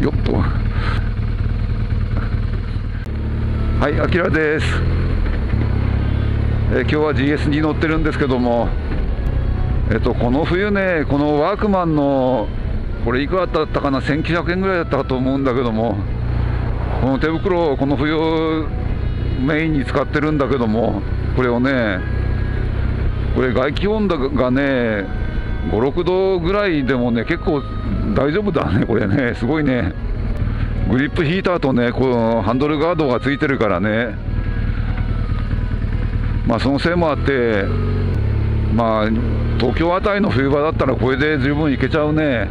よっと。はいあきらです、えー今日は GS に乗ってるんですけどもえっとこの冬ねこのワークマンのこれいくらだったかな1900円ぐらいだったかと思うんだけどもこの手袋をこの冬メインに使ってるんだけどもこれをねこれ外気温がね56度ぐらいでもね結構大丈夫だねこれね。すごいね。グリップヒーターとねこのハンドルガードがついてるからね。まあそのせいもあってまあ東京あたりの冬場だったらこれで十分いけちゃうね。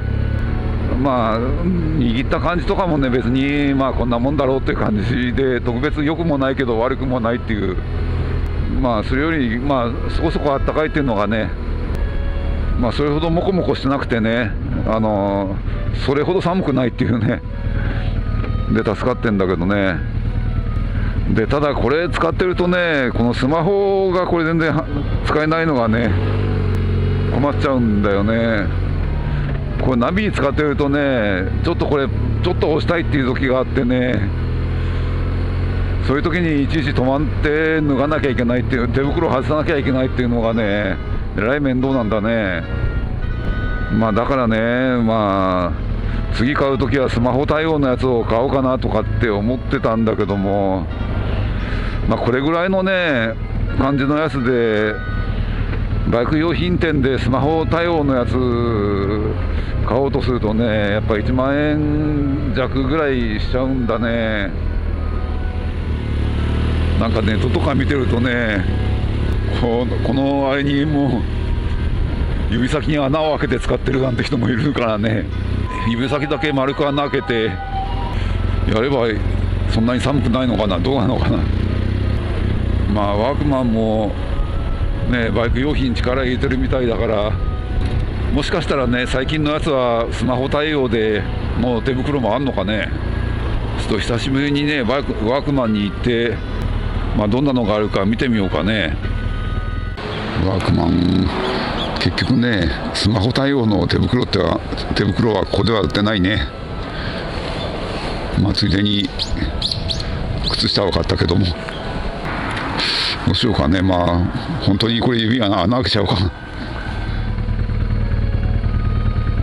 まあ握った感じとかもね別にまあこんなもんだろうっていう感じで特別良くもないけど悪くもないっていう。まあそれよりまあそこそこあったかいっていうのがねまあそれほどモコモコしてなくてねあのそれほど寒くないっていうねで助かってんだけどね。でただこれ使ってるとねこのスマホがこれ全然使えないのがね困っちゃうんだよね。これナビ使ってるとねちょっとこれちょっと押したいっていう時があってね。そういう時にいちいち止まって脱がなきゃいけないっていう手袋外さなきゃいけないっていうのがねえらい面倒なんだね。まあだからねまあ次買う時はスマホ対応のやつを買おうかなとかって思ってたんだけどもまあこれぐらいのね感じのやつでバイク用品店でスマホ対応のやつ買おうとするとねやっぱ1万円弱ぐらいしちゃうんだね。なんかネットとか見てるとねここのあれにもう指先に穴を開けて使ってるなんて人もいるからね。指先だけ丸く穴開けてやればそんなに寒くないのかなどうなのかな。まあワークマンもねバイク用品力入れてるみたいだからもしかしたらね最近のやつはスマホ対応でもう手袋もあんのかね。ちょっと久しぶりにねバイクワークマンに行ってまあどんなのがあるか見てみようかね。ワークマン。結局ねスマホ対応の手袋っては手袋はここでは売ってないね。まあついでに靴下は買ったけども。どうしようかね。まあ本当にこれ指穴穴開けちゃうか。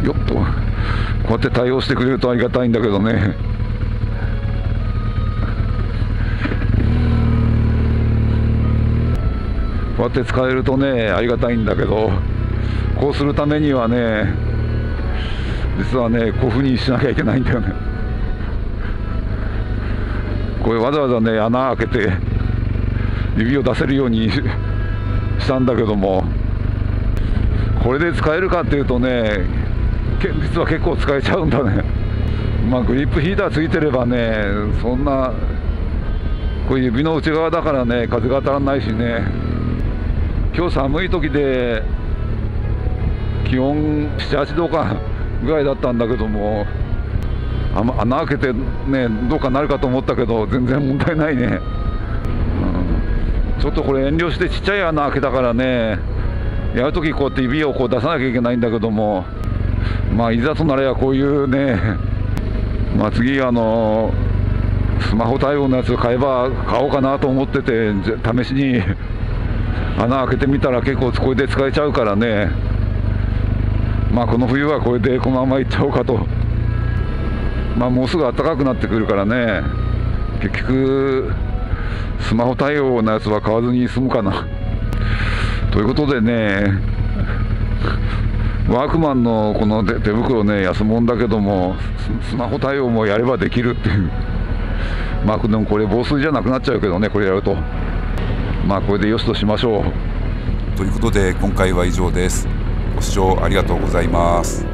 よっと。こうやって対応してくれるとありがたいんだけどねこうやって使えるとねありがたいんだけどこうするためにはね実はねこういうふうにしなきゃいけないんだよね。これわざわざね穴開けて指を出せるようにしたんだけどもこれで使えるかっていうとね実は結構使えちゃうんだね。まあグリップヒーターついてればねそんなこれ指の内側だからね風が当たらないしね。今日寒い時で気温78度かぐらいだったんだけどもあま穴開けてねどうかなるかと思ったけど全然問題ないね、うん、ちょっとこれ遠慮してちっちゃい穴開けたからねやるときこうやって指をこう出さなきゃいけないんだけどもまあいざとなればこういうねまあ次あのスマホ対応のやつ買えば買おうかなと思ってて試しに穴開けてみたら結構これで使えちゃうからね。まあこの冬はこれでこのままいっちゃおうかと。まあもうすぐ暖かくなってくるからね。結局スマホ対応のやつは買わずに済むかな。ということでねワークマンのこの手袋ね安物だけどもススマホ対応もやればできるっていう。まあでもこれ防水じゃなくなっちゃうけどねこれやると。まあこれでよしとしましょう。ということで今回は以上です。ご視聴ありがとうございます。